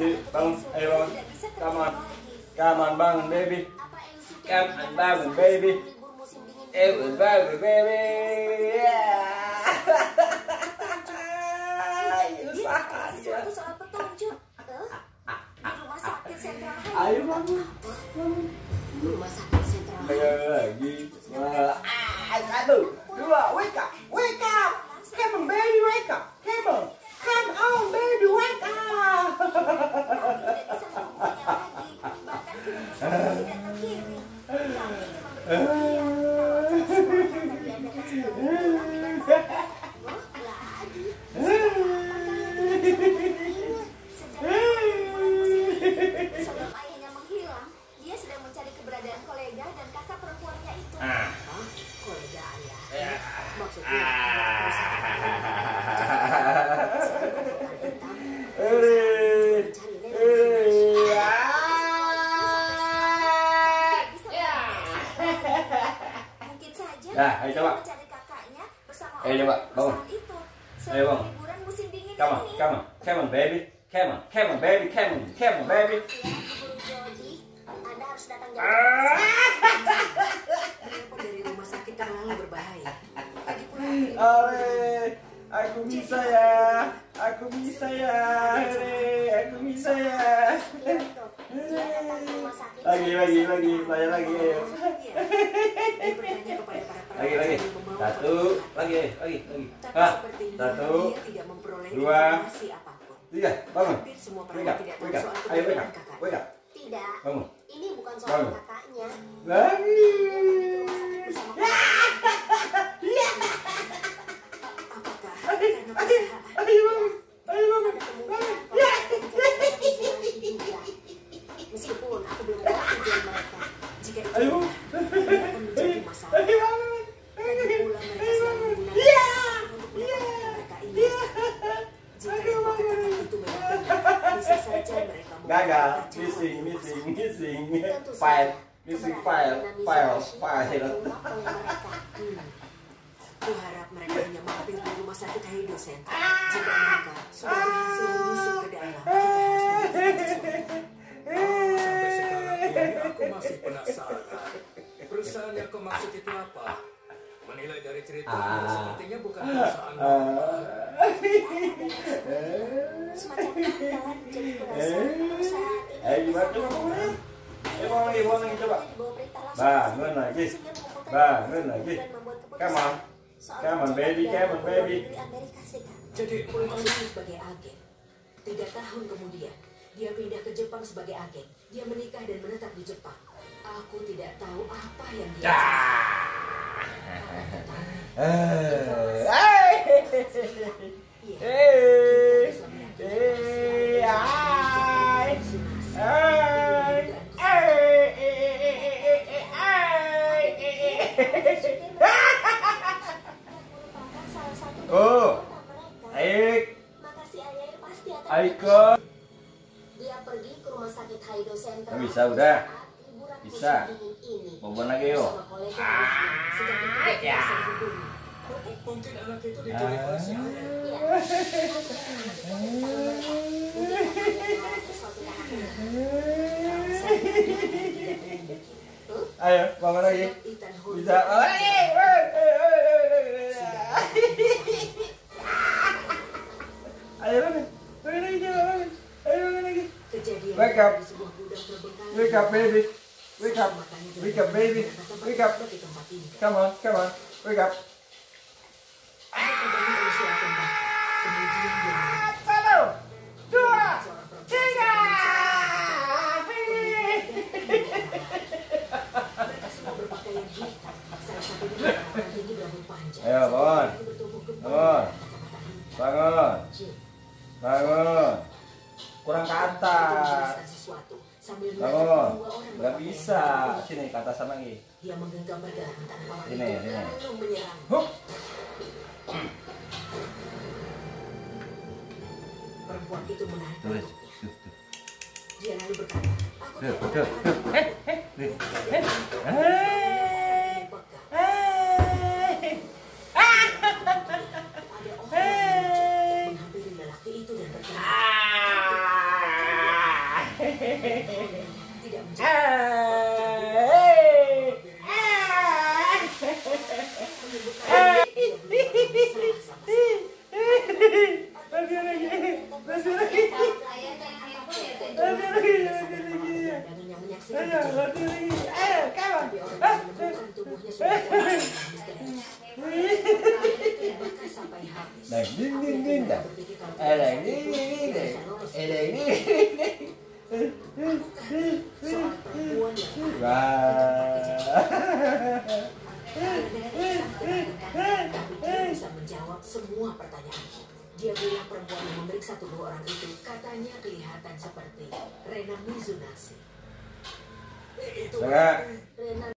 Di, bangun, ayo bangun. Come on. Come on, bangun baby. Come on, bangun baby. Eh, baby. Sentral. Ayo. Ayo wake up, wake up. Come on, baby, wake up. Come on, come on, baby, wake up. Sebelum ayahnya menghilang, dia sedang mencari keberadaan kolega dan kakak perempuannya itu. Ah. Hah? Kolega ayah? Ya. Maksudnya? Eh, eh, ah. Ya, ayo coba. mencari kakaknya bersama Ayo coba, bangun. itu. Ayo, bangun. liburan musim dingin Come on, ini. come on, come on, baby. Come on, come on, baby, come on, come on, baby. Ya, Anda harus datang. Ah. Dari rumah sakit terlalu berbahaya. Lagi pula, Ale, aku bisa ya, aku bisa ya, Ale, aku bisa ya. Iya. Lagi, lagi, lagi, bayar lagi, satu, lagi, lagi, lagi. Ah, satu, dia tidak memperoleh dua, tiga, bangun. Up, soal ayo wake up, Tidak, bangun. ini bukan soal Bangun. kakaknya. Lagi. Apakah perusahaan Ayo bangun, ayo bangun. ada kemungkinan kalau kakaknya terjadi juga? Meskipun aku belum tahu tujuan mereka. Jika itu Ayo. benar, ini akan menjadi masalah. Ayo bangun. Lagi pula mereka selalu menggunakan untuk mendapatkan mereka ini. Jika kedua kata-kata itu memang benar, bisa saja mereka membuat Gagal, missing, missing, missing. File, missing file, file, file. Kuharap mereka hanya mampir di rumah sakit Heido Center. Jika mereka sudah berhasil menyusup ke dalam, kita harus. Sampai sekarang ini aku masih penasaran. Perusahaan yang kau maksud itu apa? Menilai dari cerita Ah. sepertinya bukan perusahaan Ah. Semacam kantor, jadi perusahaan lagi? Eh, lagi, baby, baby. Jadi sebagai agen. Tiga tahun kemudian, dia pindah ke Jepang sebagai agen. Dia menikah dan menetap di Jepang. Aku tidak tahu apa yang dia Ya. Aiko. Dia pergi ke rumah sakit Haido Center. Bisa, udah. Bisa. Bobon lagi yuk. Itu dia ya. merasa dihubungi. mungkin anak itu diculik oleh si ayah. Iya. Mungkin anak itu mengalami Wake up. Wake up, baby. Wake up. Wake up, baby. Wake up. Come on, come on. Wake up. Ada hitam. Sini, ke atasan lagi. Dia menggenggam pegangan tanpa itu sini. lalu menyerang. Hup. Perempuan itu menarik Tulis. Dia lalu berkata, aku Tuh, tidak tuh. Eh, eh, eh, eh. Eh. Pegang. Eh. Ada orang yang mengejar untuk menghampiri lelaki itu dan berkata, Tidak menjawab. Ah, eh, ah. Menyebutkan dia belum pernah bersalah sama sekali. Masih lagi, masih lagi, masih lagi, masih lagi. Dan yang menyaksikan Ayo, kejadian masih lagi. Ayo, come on. Tapi orang yang tubuhnya sudah. Bahkan sampai habis. Nah, ding, ding, ding, dah. Eh, ding, ding, ding, ding. Eh, ding, ding, ding, bisa menjawab semua pertanyaanku. Dia bilang perempuan yang memeriksa tubuh orang itu katanya kelihatan seperti Rena Mizunasi. Itu. Rena